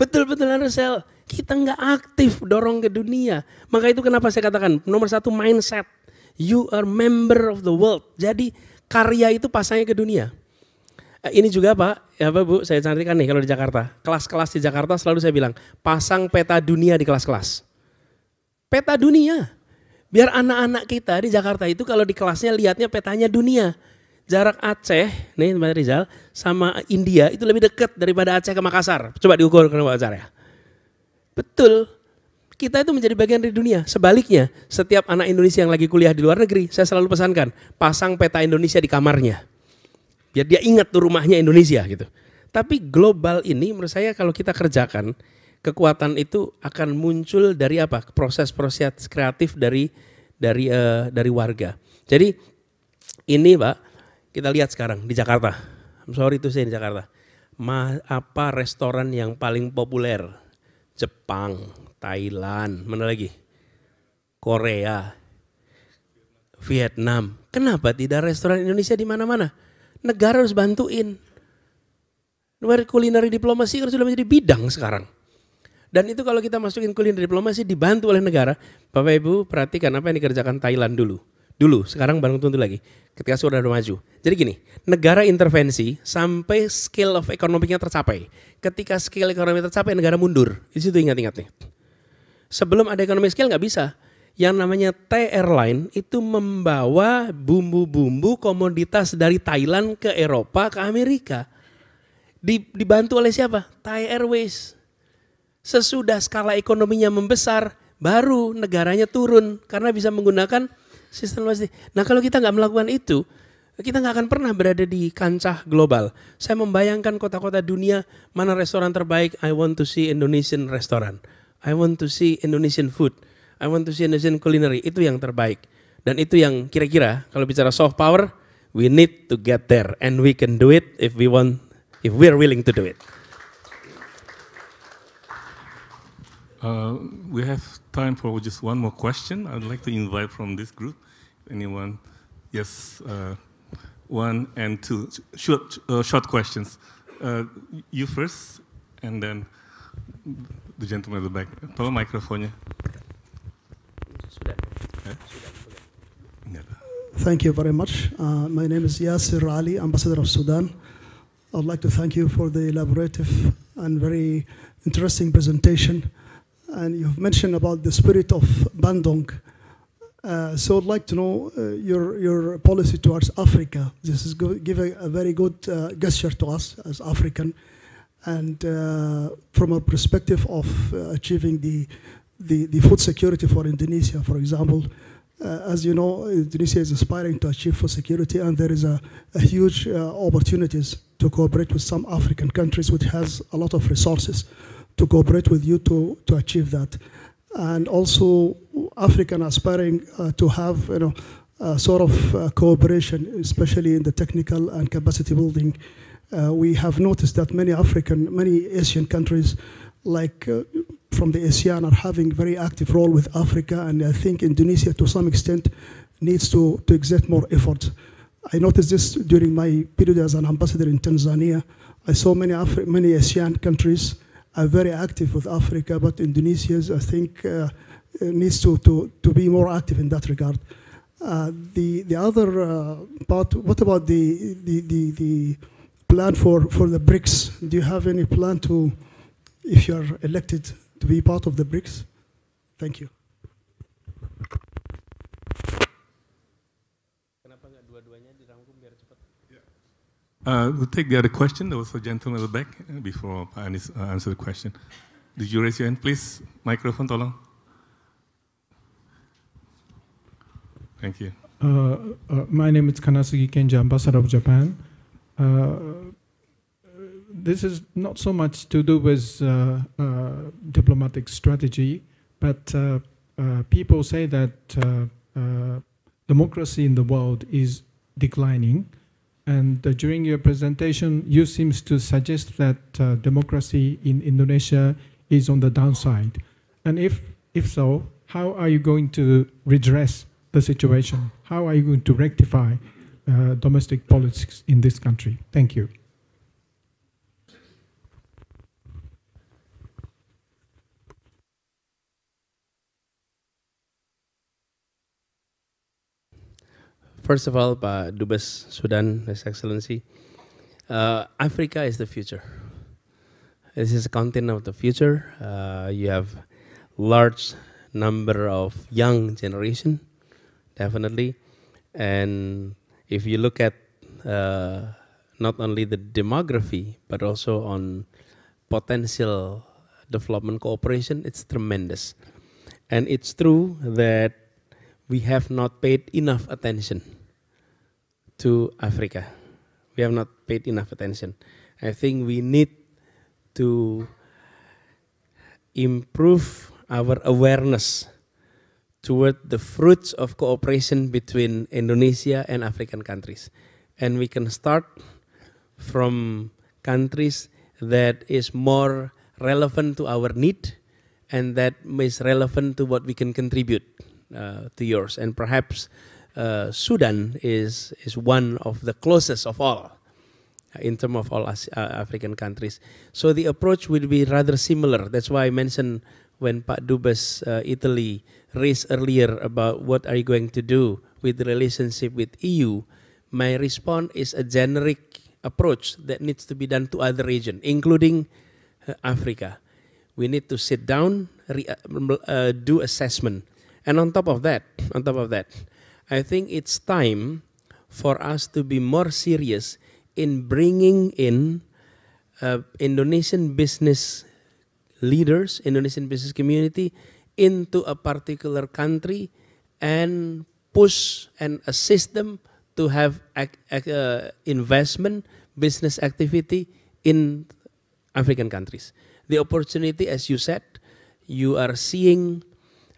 Betul-betul undersell. Kita nggak aktif dorong ke dunia. Maka itu kenapa saya katakan nomor satu mindset. You are member of the world. Jadi karya itu pasangnya ke dunia. Eh, ini juga Pak, ya Pak Bu, saya cantikan nih kalau di Jakarta. Kelas-kelas di Jakarta selalu saya bilang, pasang peta dunia di kelas-kelas. Peta dunia. Biar anak-anak kita di Jakarta itu kalau di kelasnya lihatnya petanya dunia jarak Aceh, nih Mbak Rizal, sama India itu lebih dekat daripada Aceh ke Makassar. Coba diukur ke Makassar ya. Betul. Kita itu menjadi bagian dari dunia. Sebaliknya, setiap anak Indonesia yang lagi kuliah di luar negeri, saya selalu pesankan, pasang peta Indonesia di kamarnya. Biar dia ingat tuh rumahnya Indonesia gitu. Tapi global ini menurut saya kalau kita kerjakan, kekuatan itu akan muncul dari apa? Proses-proses kreatif dari dari uh, dari warga. Jadi ini Pak, kita lihat sekarang di Jakarta. I'm sorry to say di Jakarta. Ma, apa restoran yang paling populer? Jepang, Thailand, mana lagi? Korea, Vietnam. Kenapa tidak restoran Indonesia di mana-mana? Negara harus bantuin. Luar kulineri diplomasi harus sudah menjadi bidang sekarang. Dan itu kalau kita masukin kuliner diplomasi dibantu oleh negara. Bapak Ibu perhatikan apa yang dikerjakan Thailand dulu. Dulu, sekarang Bandung tentu lagi. Ketika sudah maju. Jadi gini, negara intervensi sampai skill of ekonominya tercapai. Ketika skill ekonomi tercapai, negara mundur. Di situ ingat-ingat nih. Sebelum ada ekonomi skill nggak bisa. Yang namanya T Airline itu membawa bumbu-bumbu komoditas dari Thailand ke Eropa, ke Amerika. Dibantu oleh siapa? Thai Airways. Sesudah skala ekonominya membesar, baru negaranya turun karena bisa menggunakan sistem logistik. Nah kalau kita nggak melakukan itu, kita nggak akan pernah berada di kancah global. Saya membayangkan kota-kota dunia mana restoran terbaik. I want to see Indonesian restaurant. I want to see Indonesian food. I want to see Indonesian culinary. Itu yang terbaik. Dan itu yang kira-kira kalau bicara soft power, we need to get there and we can do it if we want if we're willing to do it.
Uh, we have time for just one more question. I'd like to invite from this group, anyone. Yes, uh, one and two short, uh, short questions. Uh, you first, and then the gentleman at the back. Tolong mikrofonnya.
Sudah.
Eh? Enggak.
Thank you very much. Uh, my name is Yasir Ali, Ambassador of Sudan. I'd like to thank you for the elaborative and very interesting presentation. And you've mentioned about the spirit of Bandung. Uh, so I'd like to know uh, your, your policy towards Africa. This is go- give a, a very good uh, gesture to us as African. And uh, from a perspective of uh, achieving the, the, the food security for Indonesia, for example, uh, as you know, Indonesia is aspiring to achieve food security, and there is a, a huge opportunities to cooperate with some African countries, which has a lot of resources, to cooperate with you to, to achieve that. And also, African aspiring uh, to have you know a sort of uh, cooperation, especially in the technical and capacity building. Uh, we have noticed that many African, many Asian countries, like uh, from the ASEAN are having very active role with Africa, and I think Indonesia, to some extent, needs to, to exert more effort. I noticed this during my period as an ambassador in Tanzania. I saw many Afri- many ASEAN countries are very active with Africa, but Indonesia, I think, uh, needs to, to, to be more active in that regard. Uh, the the other uh, part, what about the, the, the, the plan for, for the BRICS? Do you have any plan to, if you are elected, to be part of the BRICS? Thank you.
Uh, we'll take the other question. There was a gentleman at the back before I anis- uh, answer the question. Did you raise your hand, please? Microphone, tolong. Thank you.
Uh, uh, my name is Kanasugi Kenji, Ambassador of Japan. Uh, this is not so much to do with uh, uh, diplomatic strategy, but people say that democracy in the world is declining. And uh, during your presentation, you seems to suggest that uh, democracy in Indonesia is on the downside. And if if so, how are you going to redress the situation? How are you going to rectify uh, domestic politics in this country? Thank you.
First of all, Pak Dubes Sudan, His Excellency, uh, Africa is the future. This is a continent of the future. Uh, you have large number of young generation, definitely, and if you look at uh, not only the demography but also on potential development cooperation, it's tremendous. And it's true that we have not paid enough attention to Africa. We have not paid enough attention. I think we need to improve our awareness toward the fruits of cooperation between Indonesia and African countries. And we can start from countries that is more relevant to our need and that is relevant to what we can contribute uh, to yours. And perhaps uh, Sudan is, is one of the closest of all uh, in terms of all As- uh, African countries. So the approach will be rather similar. That's why I mentioned when Pak Dubes uh, Italy raised earlier about what are you going to do with the relationship with EU. My response is a generic approach that needs to be done to other region, including uh, Africa. We need to sit down, re- uh, do assessment, and on top of that, on top of that, I think it's time for us to be more serious in bringing in uh, Indonesian business leaders, Indonesian business community into a particular country and push and assist them to have uh, investment, business activity in African countries. The opportunity, as you said, you are seeing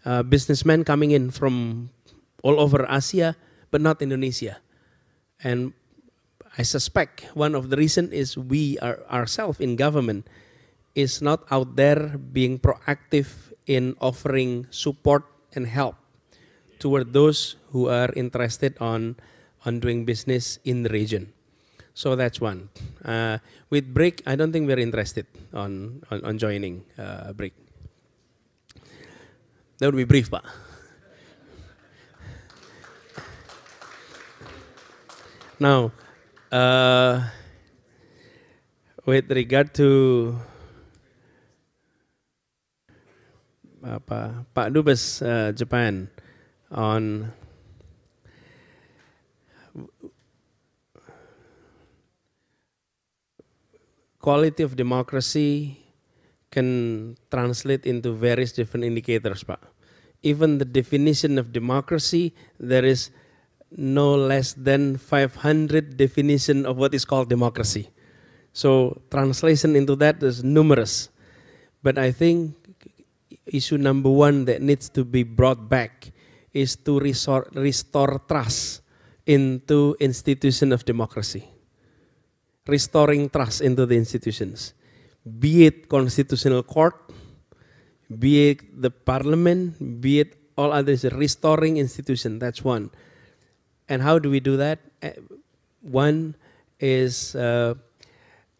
uh, businessmen coming in from all over Asia, but not Indonesia. And I suspect one of the reason is we are ourselves in government is not out there being proactive in offering support and help toward those who are interested on on doing business in the region. So that's one. Uh, with BRIC, I don't think we're interested on on, on joining uh, BRIC. That would be brief, Pak. Now, uh, with regard to apa Pak Dubes uh, Japan on quality of democracy can translate into various different indicators, Pak. Even the definition of democracy, there is no less than 500 definition of what is called democracy. So translation into that is numerous. But I think issue number one that needs to be brought back is to restore, restore trust into institution of democracy. Restoring trust into the institutions. Be it constitutional court, be it the parliament, be it all others, restoring institution, that's one. And how do we do that? Eh, one is uh,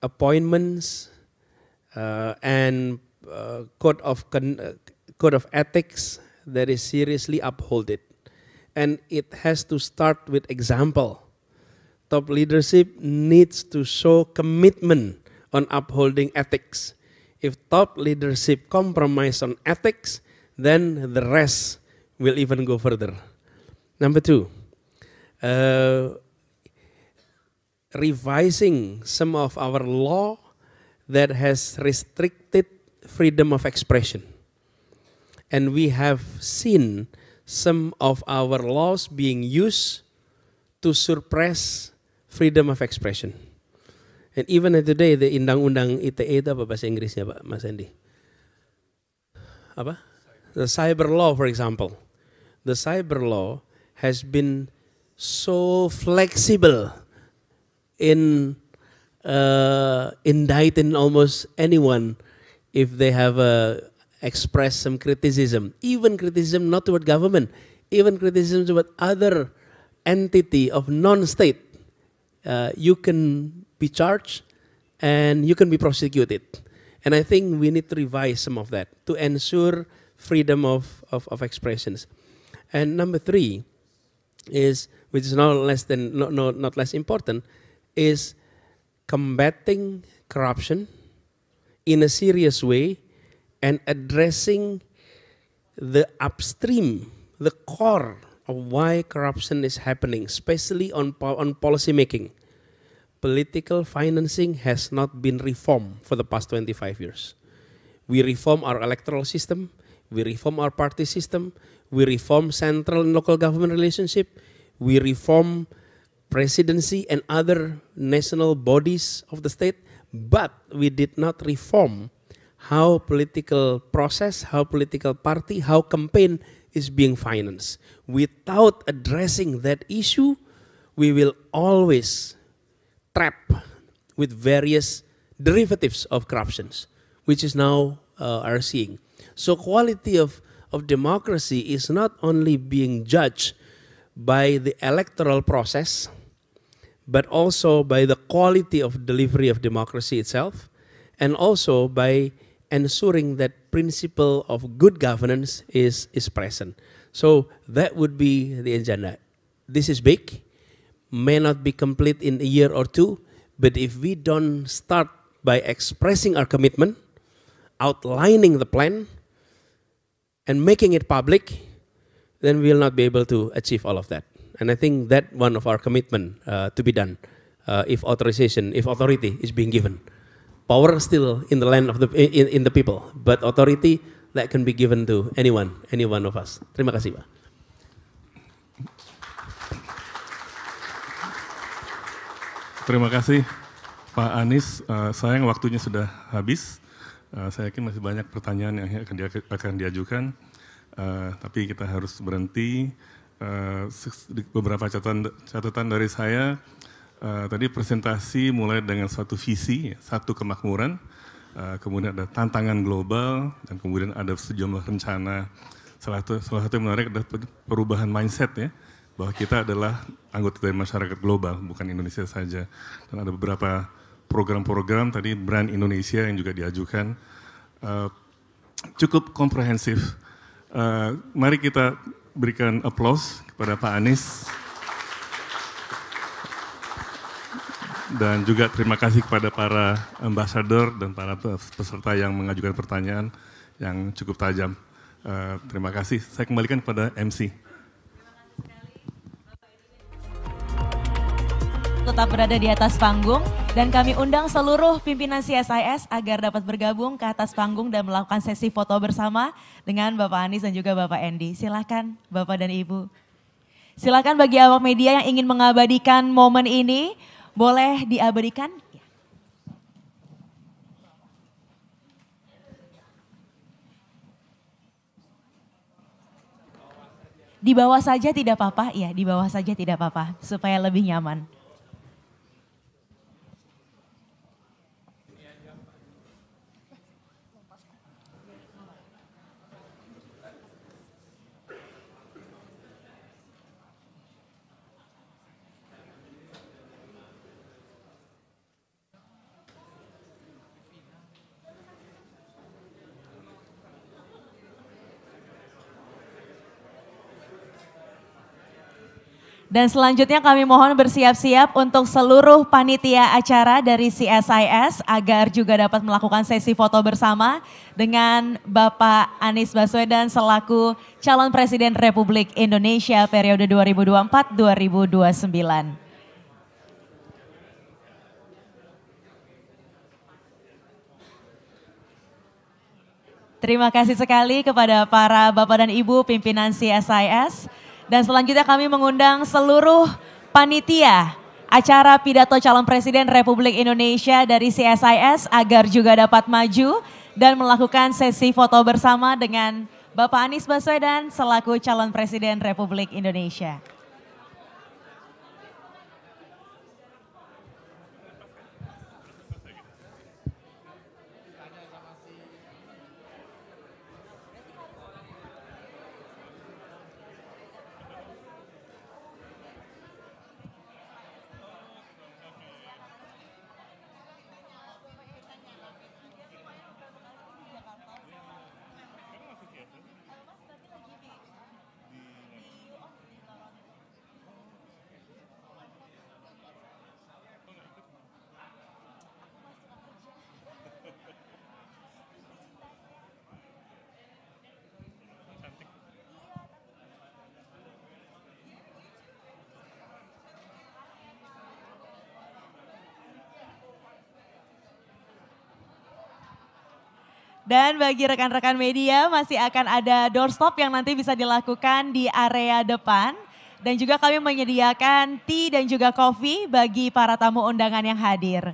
appointments uh, and code of uh, code of ethics that is seriously upholded, and it has to start with example. Top leadership needs to show commitment on upholding ethics. If top leadership compromise on ethics, then the rest will even go further. Number two, uh, revising some of our law that has restricted freedom of expression. And we have seen some of our laws being used to suppress freedom of expression. And even today, the Undang-Undang ITE itu apa bahasa Inggrisnya Pak Mas Andy? Apa? The cyber law, for example. The cyber law has been so flexible in uh, indicting almost anyone if they have uh, expressed some criticism, even criticism not toward government, even criticism toward other entity of non-state, uh, you can be charged and you can be prosecuted. And I think we need to revise some of that to ensure freedom of, of, of expressions. And number three is which is not less than not, not, not less important, is combating corruption in a serious way and addressing the upstream, the core of why corruption is happening, especially on, on policy making. Political financing has not been reformed for the past 25 years. We reform our electoral system, we reform our party system, we reform central and local government relationship, we reform presidency and other national bodies of the state, but we did not reform how political process, how political party, how campaign is being financed. Without addressing that issue, we will always trap with various derivatives of corruptions, which is now uh, are seeing. So quality of, of democracy is not only being judged by the electoral process, but also by the quality of delivery of democracy itself, and also by ensuring that principle of good governance is, is present. So that would be the agenda. This is big, may not be complete in a year or two, but if we don't start by expressing our commitment, outlining the plan, and making it public, then we will not be able to achieve all of that. And I think that one of our commitment uh, to be done uh, if authorization, if authority is being given. Power still in the land of the in, in the people, but authority that can be given to anyone, any one of us. Terima kasih, Pak.
Terima kasih Pak Anies. Uh, sayang waktunya sudah habis. Uh, saya yakin masih banyak pertanyaan yang akan, dia, akan diajukan, uh, tapi kita harus berhenti. Uh, beberapa catatan, catatan dari saya, uh, tadi presentasi mulai dengan suatu visi, satu kemakmuran, uh, kemudian ada tantangan global, dan kemudian ada sejumlah rencana. Salah satu, salah satu yang menarik adalah perubahan mindset ya, bahwa kita adalah anggota dari masyarakat global, bukan Indonesia saja. Dan ada beberapa program-program tadi brand Indonesia yang juga diajukan uh, cukup komprehensif. Uh, mari kita berikan applause kepada Pak Anies. Dan juga terima kasih kepada para ambasador dan para peserta yang mengajukan pertanyaan yang cukup tajam. Uh, terima kasih. Saya kembalikan kepada MC.
Tetap berada di atas panggung dan kami undang seluruh pimpinan CSIS agar dapat bergabung ke atas panggung dan melakukan sesi foto bersama dengan Bapak Anies dan juga Bapak Endi. Silakan Bapak dan Ibu. Silakan bagi awak media yang ingin mengabadikan momen ini, boleh diabadikan. Di bawah saja tidak apa-apa, ya di bawah saja tidak apa-apa, supaya lebih nyaman. Dan selanjutnya kami mohon bersiap-siap untuk seluruh panitia acara dari CSIS agar juga dapat melakukan sesi foto bersama dengan Bapak Anies Baswedan selaku calon Presiden Republik Indonesia periode 2024-2029. Terima kasih sekali kepada para Bapak dan Ibu pimpinan CSIS. Dan selanjutnya kami mengundang seluruh panitia acara pidato calon presiden Republik Indonesia dari CSIS agar juga dapat maju dan melakukan sesi foto bersama dengan Bapak Anies Baswedan selaku calon presiden Republik Indonesia. Dan bagi rekan-rekan media masih akan ada doorstop yang nanti bisa dilakukan di area depan. Dan juga kami menyediakan tea dan juga kopi bagi para tamu undangan yang hadir.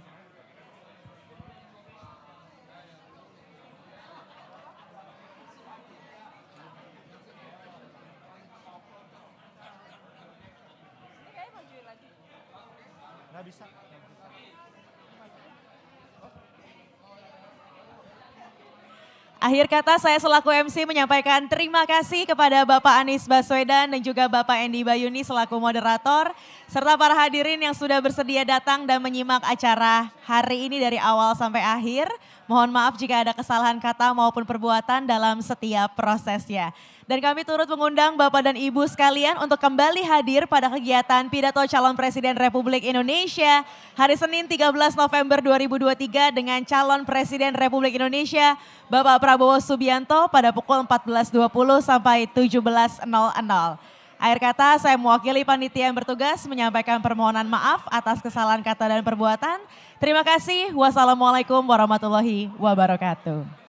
Akhir kata saya selaku MC menyampaikan terima kasih kepada Bapak Anies Baswedan dan juga Bapak Endi Bayuni selaku moderator. Serta para hadirin yang sudah bersedia datang dan menyimak acara hari ini dari awal sampai akhir. Mohon maaf jika ada kesalahan kata maupun perbuatan dalam setiap prosesnya. Dan kami turut mengundang Bapak dan Ibu sekalian untuk kembali hadir pada kegiatan pidato calon Presiden Republik Indonesia hari Senin 13 November 2023 dengan calon Presiden Republik Indonesia Bapak Prabowo Subianto pada pukul 14.20 sampai 17.00. Akhir kata saya mewakili panitia yang bertugas menyampaikan permohonan maaf atas kesalahan kata dan perbuatan. Terima kasih. Wassalamualaikum warahmatullahi wabarakatuh.